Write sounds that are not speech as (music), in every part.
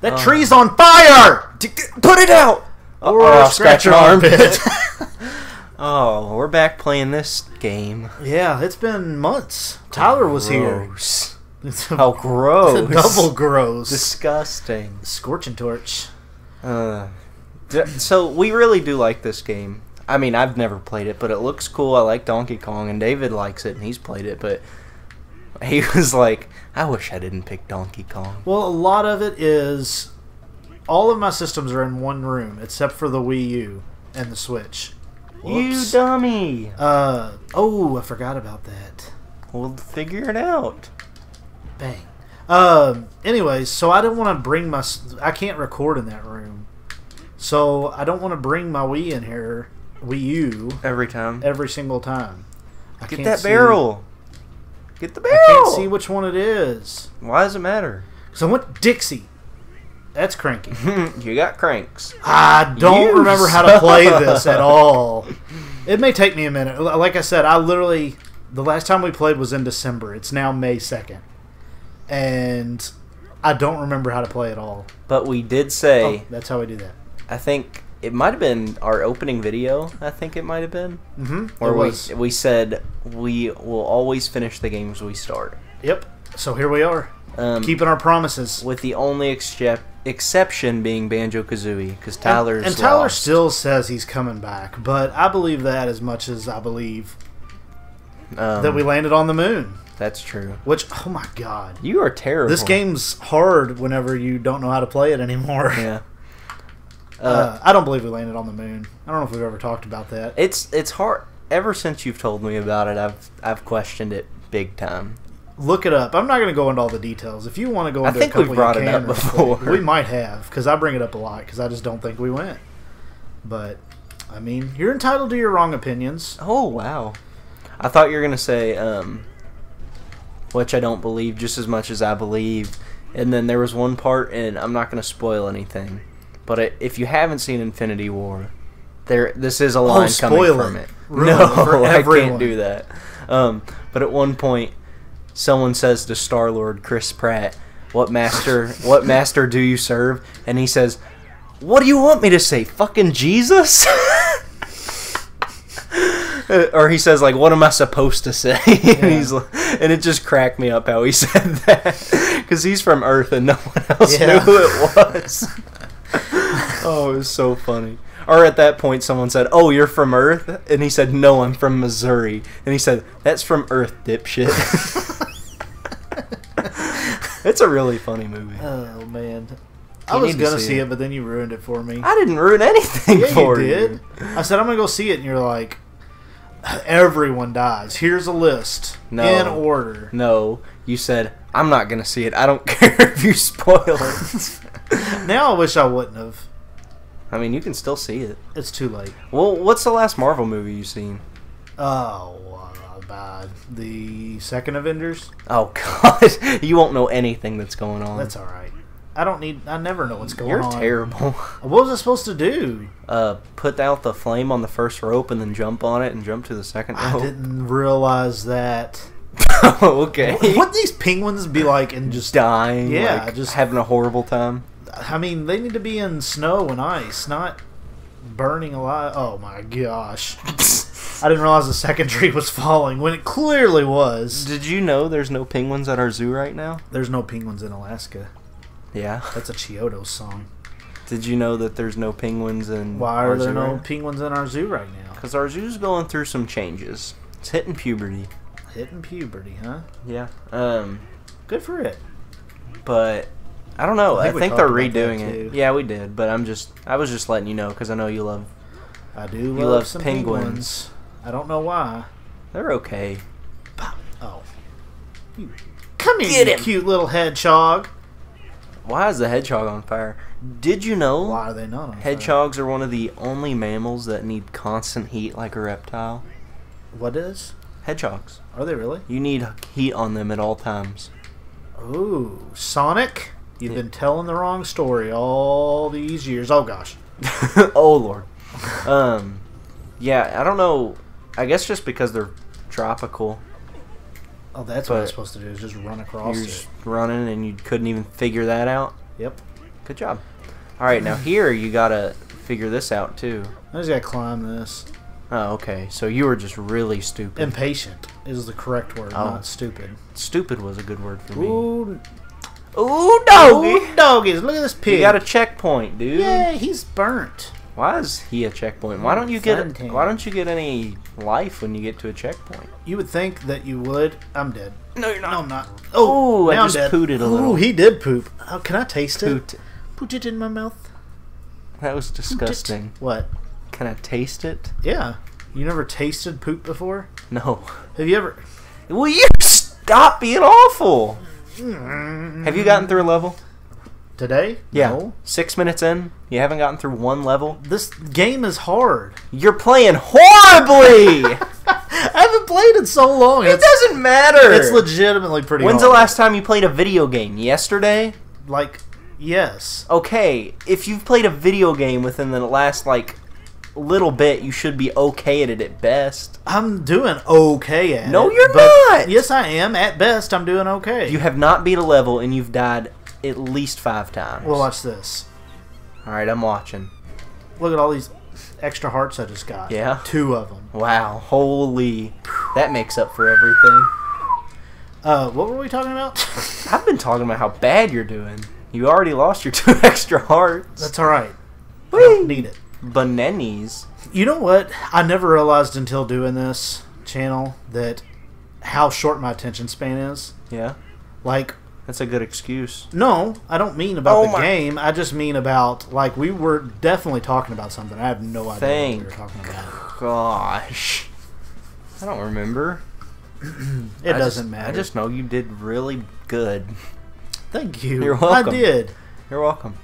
That um, tree's on fire! Put it out! Or Oh, scratch scratch your your armpit. (laughs) (laughs) oh, we're back playing this game. yeah, it's been months. Tyler was here. It's a, How (laughs) gross. double gross. Disgusting. Scorch 'n' Torch. Uh, so we really do like this game. I mean, I've never played it, but it looks cool. I like Donkey Kong, and David likes it, and he's played it. But (laughs) he was like, "I wish I didn't pick Donkey Kong." Well, a lot of it is all of my systems are in one room except for the Wii U and the Switch. You dummy! Uh oh, I forgot about that. We'll figure it out. Bang. Um. Anyways, so I don't want to bring my. I can't record in that room, so I don't want to bring my Wii in here, Wii U, Every time. every single time. I Get that see- barrel. Get the barrel. I can't see which one it is. Why does it matter? So I went Dixie. That's cranky. (laughs) you got cranks. I don't You remember how to play this at all. (laughs) It may take me a minute. Like I said, I literally the last time we played was in December. It's now May second, and I don't remember how to play at all. But we did say, Oh, that's how we do that. I think it might have been our opening video. I think it might have been Mm-hmm. where it we was. we said we will always finish the games we start. Yep. So here we are, Um, keeping our promises. with the only excep- exception being Banjo Kazooie because Tyler's and, and Tyler lost. still says he's coming back, but I believe that as much as I believe um, that we landed on the moon. That's true. Which, oh my god, You are terrible. this game's hard whenever you don't know how to play it anymore. Yeah. (laughs) Uh, Uh, I don't believe we landed on the moon. I don't know if we've ever talked about that. it's it's hard. Ever since you've told me about it, I've I've questioned it big time. Look it up. I'm not going to go into all the details. If you want to go I into think a couple, we've brought it up real quick. before. We (laughs) might have because I bring it up a lot because I just don't think we went. But I mean, you're entitled to your wrong opinions. Oh wow! I thought you were gonna say, um, which I don't believe just as much as I believe. And then there was one part, and I'm not gonna spoil anything, but it, if you haven't seen Infinity War, there this is a line coming spoil from it. (laughs) it. Ruin no, I can't do that. Um, but at one point, someone says to Star Lord Chris Pratt, "What master? (laughs) what master do you serve?" And he says, "What do you want me to say? Fucking Jesus." (laughs) (laughs) Or he says like, "What am I supposed to say?" (laughs) and he's like, and it just cracked me up how he (laughs) said that because he's from Earth and no one else Yeah. knew who it was. oh, it was so funny. Or at that point, someone said, "Oh, you're from Earth," and he said, "No, I'm from Missouri," and he said, "That's from Earth, dipshit." it's a really funny movie. Oh man, I was gonna see see it. it. but then you ruined it for me. I didn't ruin anything yeah, for you did. I said I'm gonna go see it, and you're like, (clears throat) everyone dies. Here's a list No. in order. No, you said I'm not gonna see it. I don't (laughs) care if you spoil it. (laughs) Now I wish I wouldn't have. I mean, you can still see it. It's too late. Well, what's the last Marvel movie you've seen? Oh, uh, bad. The second Avengers. Oh (laughs) God, you won't know anything that's going on. That's all right. I don't need. I never know what's going on. You're terrible. (laughs) What was I supposed to do? Uh, put out the flame on the first rope and then jump on it and jump to the second I rope. didn't realize that. (laughs) okay. What these penguins be like and just Dying. Yeah, like, just- having a horrible time. I mean, they need to be in snow and ice, not burning alive. Oh my gosh. (laughs) I didn't realize the second tree was falling when it clearly was. Did you know there's no penguins at our zoo right now? There's no penguins in Alaska. Yeah. That's a Chiodos song. Did you know that there's no penguins in Why our are there zoo no right penguins in our zoo right now? Because our zoo's going through some changes. It's hitting puberty. Hitting puberty, huh? Yeah. Um, Good for it. but I don't know. I I think think, they're talked about that, redoing it. Yeah, we did. But I'm just, I was just letting you know because I know you love. I do love, You love some penguins. penguins. I don't know why. They're okay. Oh. You- Come here, Get you him. cute little hedgehog. Why is the hedgehog on fire? Did you know Why are they not on fire? hedgehogs are one of the only mammals that need constant heat like a reptile? What is? Hedgehogs. Are they really? You need heat on them at all times. Ooh, Sonic. You've Yeah. been telling the wrong story all these years. Oh gosh. (laughs) oh lord. Um, yeah, I don't know. I guess just because they're tropical, Oh, that's what I'm But- supposed to do. Is just run across you're it. just running and you couldn't even figure that out. Yep. Good job. All right, now here you gotta figure this out too. I just gotta climb this. Oh, okay. So you were just really stupid. Impatient is the correct word, Oh. not stupid. stupid was a good word for me. Ooh, Ooh, doggy. Ooh, doggies! Look at this pig. You got a checkpoint, dude. Yeah, he's burnt. Why is he a checkpoint? Why don't you get Why don't you get any life when you get to a checkpoint? You would think that you would. I'm dead. No, you're not. No, I'm not. Oh, Ooh, I just dead. pooted a Ooh, little. he did poop. Oh, can I taste it? Put it in my mouth. That was disgusting. What? Can I taste it? Yeah. You never tasted poop before? No. Have you ever? Will you stop being awful? Mm. Have you gotten through a level? Today? Yeah. No. Six minutes in, you haven't gotten through one level. This game is hard. You're playing horribly. (laughs) I haven't played in so long. it It's, doesn't matter. it's legitimately pretty. When's the last time you played a video game? Yesterday? Like, yes. Okay, if you've played a video game within the last like little bit, you should be okay at it at best. I'm doing okay at No, it. you're but- not. Yes, I am. At best, I'm doing okay. You have not beat a level and you've died at least five times. well, watch this. all right, I'm watching. Look at all these extra hearts I just got. Yeah? Two of them. Wow, holy, that makes up for everything. Uh, what were we talking about? (laughs) I've been talking about how bad you're doing. You already lost your (laughs) two extra hearts. That's all right. I don't need it. Bananas. You know what? I never realized until doing this channel that how short my attention span is. Yeah, Like, that's a good excuse. no, I don't mean about Oh the my- game. I just mean about like we were definitely talking about something. I have no idea what we were talking about. Gosh, I don't remember. (clears throat) It I doesn't just- matter. I just know you did really good. thank you. You're welcome. I did. You're welcome.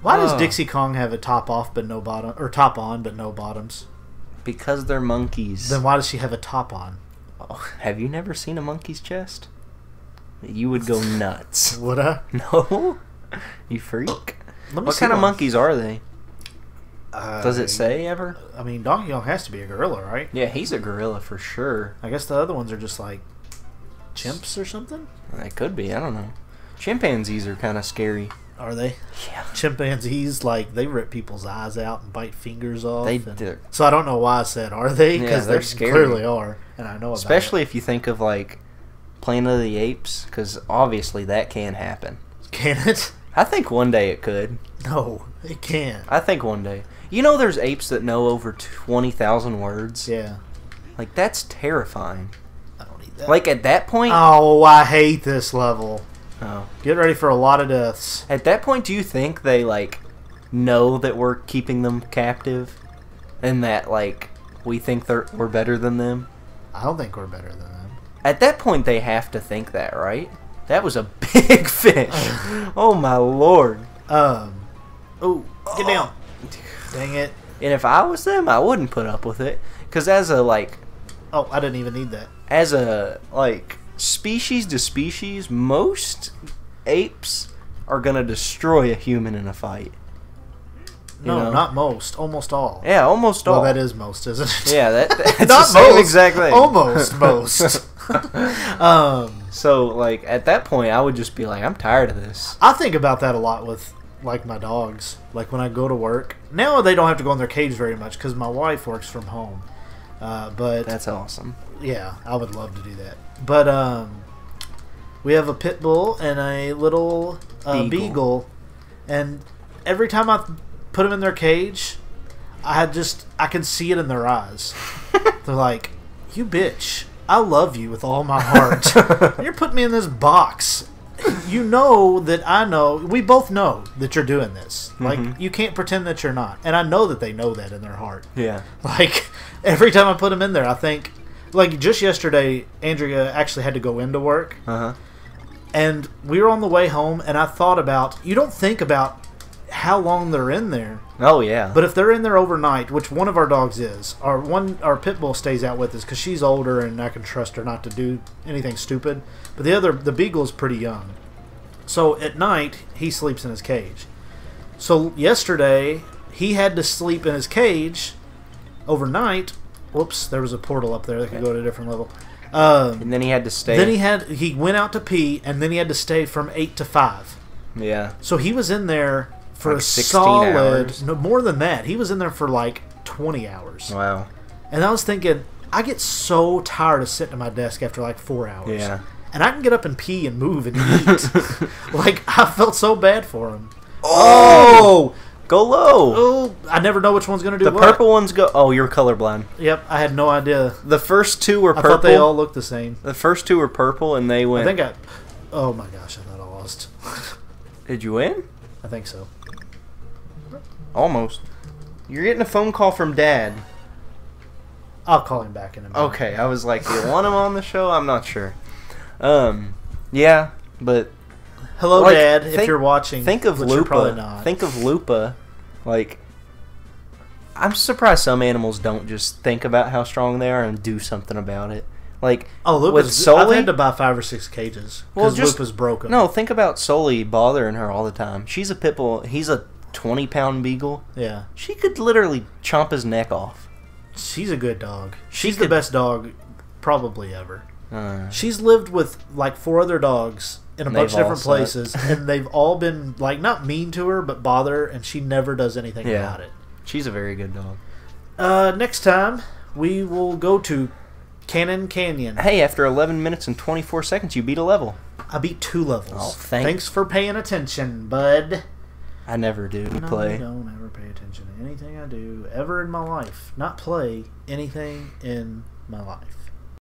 Why does. Dixie Kong have a top off but no bottom, or top on but no bottoms? Because they're monkeys. Then why does she have a top on? Oh, have you never seen a monkey's chest? You would go nuts. (laughs) Would I? no, (laughs) you freak. What kind of one. monkeys are they? Uh, Does it say ever? I mean, Donkey Kong has to be a gorilla, right? Yeah, he's a gorilla for sure. I guess the other ones are just like chimps or something. It could be. I don't know. Chimpanzees are kind of scary. Are they? Yeah. Chimpanzees like they rip people's eyes out and bite fingers off. They do. So I don't know why I said are they because they're they scary. clearly are, and I know about Especially if you think of like Planet of the Apes, because obviously that can happen. Can it? I think one day it could. No, it can't. I think one day. You know, there's apes that know over twenty thousand words. Yeah, Like that's terrifying. I don't need that. Like at that point, oh, I hate this level. oh. Get ready for a lot of deaths. at that point, do you think they like know that we're keeping them captive, and that like we think they're we're better than them? I don't think we're better than them. At that point, they have to think that, right? That was a (laughs) big fish. oh my lord! Um. Oh, get down. Dang it. And if I was them, I wouldn't put up with it. Cause as a like, Oh, I didn't even need that. as a like species to species, most apes are gonna destroy a human in a fight. You No, know? not most. Almost all. Yeah, almost all. Well, that is most, isn't it? Yeah, that, (laughs) that's not most. Exactly. Almost most. (laughs) (laughs) um, so like at that point, I would just be like, I'm tired of this. I think about that a lot with like my dogs. Like when I go to work. Now they don't have to go in their cage very much because my wife works from home. Uh, but That's awesome. yeah, I would love to do that. But um, we have a pit bull and a little uh, Beagle. beagle. and every time I put them in their cage, I had just I can see it in their eyes. (laughs) They're like, "You bitch, I love you with all my heart. (laughs) you're putting me in this box. You know that I know. We both know that you're doing this. Like Mhm. you can't pretend that you're not. And I know that they know that in their heart. Yeah. Like (laughs) every time I put them in there, I think. Like just yesterday, Andrea actually had to go into work, Uh huh. and we were on the way home, and I thought about. You don't think about how long they're in there, Oh yeah. but if they're in there overnight, which one of our dogs is, our one our pit bull stays out with us because she's older and I can trust her not to do anything stupid. But the other, the beagle is pretty young, So at night he sleeps in his cage. So yesterday he had to sleep in his cage overnight. Whoops, there was a portal up there that could go to a different level. Um, And then he had to stay. then he had he went out to pee and then he had to stay from eight to five. yeah. So he was in there for Like a 16 solid hours? no more than that. He was in there for like twenty hours. Wow. And I was thinking, I get so tired of sitting at my desk after like four hours. Yeah. And I can get up and pee and move and eat. (laughs) like I felt so bad for him. Oh! Go low. Oh, I never know which one's gonna do the what. purple ones go. Oh, you're colorblind. Yep, I had no idea. The first two were I purple. thought they all looked the same. the first two were purple, and they went. I think I. Oh my gosh, I thought I lost. (laughs) Did you win? I think so. Almost. You're getting a phone call from Dad. I'll call him back in a minute. Okay, I was like, you want him on the show? I'm not sure. Um, yeah, but Hello, Like, Dad. if you're watching, think of which you're probably Lupa. Think of Lupa. Like, I'm surprised some animals don't just think about how strong they are and do something about it. Like, oh, with I've had to buy five or six cages Well, because just- Lupa's broken. no, think about Sully bothering her all the time. She's a pit bull. He's a 20 pound beagle. Yeah, She could literally chomp his neck off. she's a good dog. She She's the best dog, probably ever. Uh, She's lived with like four other dogs in a bunch of different places, and they've all been like not mean to her, but bother and she never does anything Yeah. about it. she's a very good dog. Uh, next time we will go to Cannon Canyon. Hey, after 11 minutes and 24 seconds, you beat a level. I beat two levels. Oh, thank- Thanks for paying attention, bud. I never do No, play. I don't ever pay attention to anything I do ever in my life. Not play anything in my life.